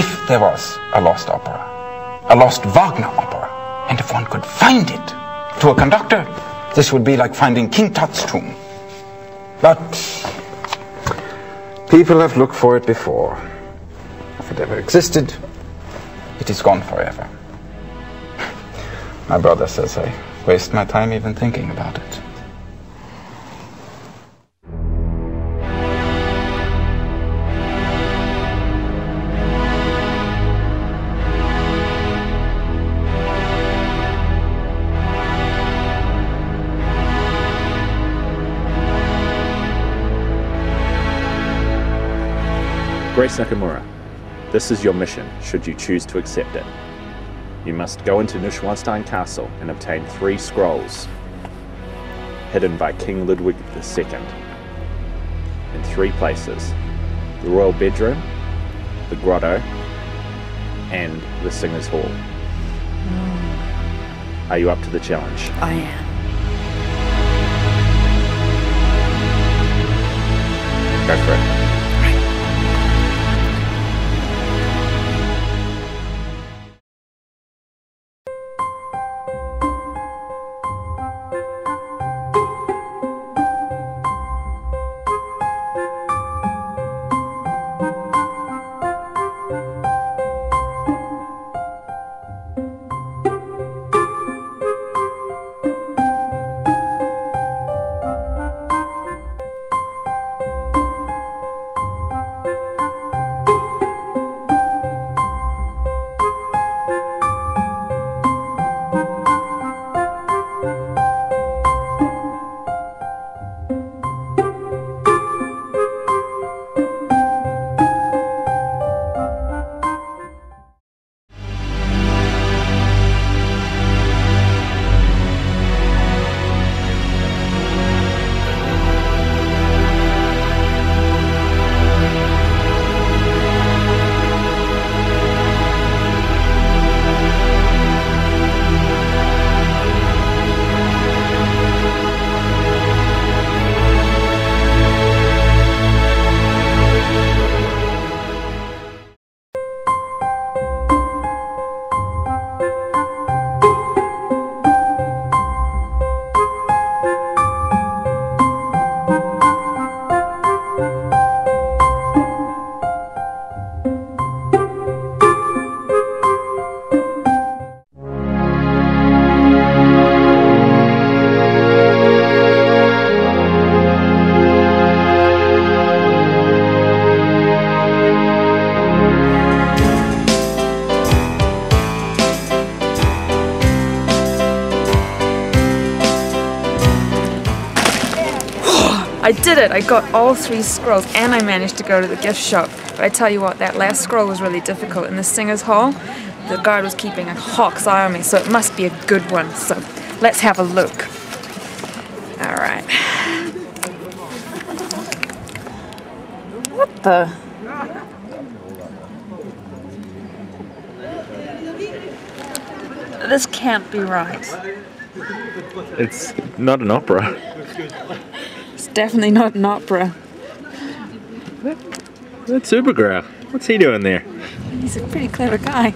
if there was a lost opera, a lost Wagner opera, and if one could find it to a conductor, this would be like finding King Tut's tomb. But people have looked for it before. If it ever existed, it is gone forever. My brother says I waste my time even thinking about it. Grace Nakimura, this is your mission should you choose to accept it. You must go into Neuschwanstein Castle and obtain three scrolls hidden by King Ludwig II in three places the royal bedroom, the grotto, and the Singer's Hall. Hmm. Are you up to the challenge? I am. Go for it. I did it! I got all three scrolls and I managed to go to the gift shop. But I tell you what, that last scroll was really difficult. In the Singer's Hall, the guard was keeping a hawk's eye on me, so it must be a good one. So let's have a look. Alright. What the? This can't be right. It's not an opera. It's definitely not an opera. That's Supergirl. What's he doing there? He's a pretty clever guy.